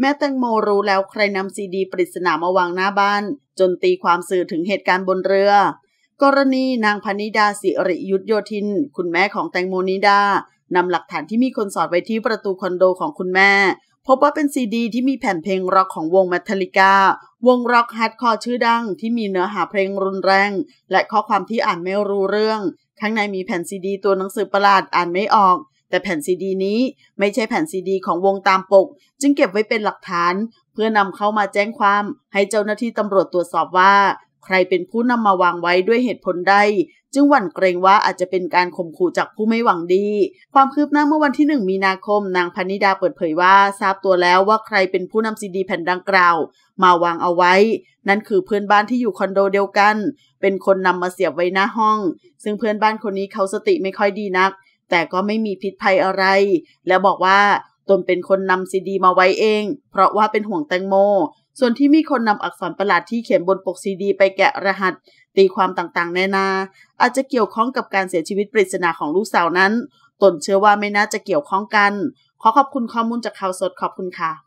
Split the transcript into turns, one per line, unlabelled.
แม่แตงโมรู้แล้วใครนำซีดีปริศนามาวางหน้าบ้าน จนตีความสื่อถึงเหตุการณ์บนเรือ กรณีนางพนิดาสิริยุทธโยธิน คุณแม่ของแตงโมนิดานำหลักฐานที่มีคนสอดไว้ที่ประตูคอนโดของคุณแม่ พบว่าเป็นซีดี ที่มีแผ่นเพลงร็อกของวงแมทัลิกาวงร็อกฮาร์ดคอร์ชื่อดัง ที่มีเนื้อหาเพลงรุนแรง และข้อความที่อ่านไม่รู้เรื่อง ข้างในมีแผ่นซีดี ตัวหนังสือประหลาดอ่านไม่ออก แต่แผ่นซีดีนี้ไม่ใช่แผ่นซีดีของวงตามปก จึงเก็บไว้เป็นหลักฐาน เพื่อนำเข้ามาแจ้งความ ให้เจ้าหน้าที่ตำรวจตรวจสอบว่า ใครเป็นผู้นำมาวางไว้ด้วยเหตุผลใด จึงหวั่นเกรงว่าอาจจะเป็นการข่มขู่จากผู้ไม่หวังดี ความคืบหน้าเมื่อวันที่ 1 มีนาคม นางพนิดาเปิดเผยว่าทราบตัวแล้วว่าใครเป็นผู้นำซีดีแผ่นดังกล่าว มาวางเอาไว้ นั่นคือเพื่อนบ้านที่อยู่คอนโดเดียวกัน เป็นคนนำมาเสียบไว้หน้าห้อง ซึ่งเพื่อนบ้านคนนี้เขาสติไม่ค่อยดีนัก แต่ก็ไม่มีพิษภัยอะไร แล้วบอกว่าตนเป็นคนนำซีดีมาไว้เอง เพราะว่าเป็นห่วงแตงโม ส่วนที่มีคนนำอักษรประหลาดที่เขียนบนปกซีดี ไปแกะรหัส ตีความต่างๆแน่นา อาจจะเกี่ยวข้องกับการเสียชีวิตปริศนาของลูกสาวนั้น ตนเชื่อว่าไม่น่าจะเกี่ยวข้องกัน ขอขอบคุณข้อมูลจากข่าวสดขอบคุณค่ะ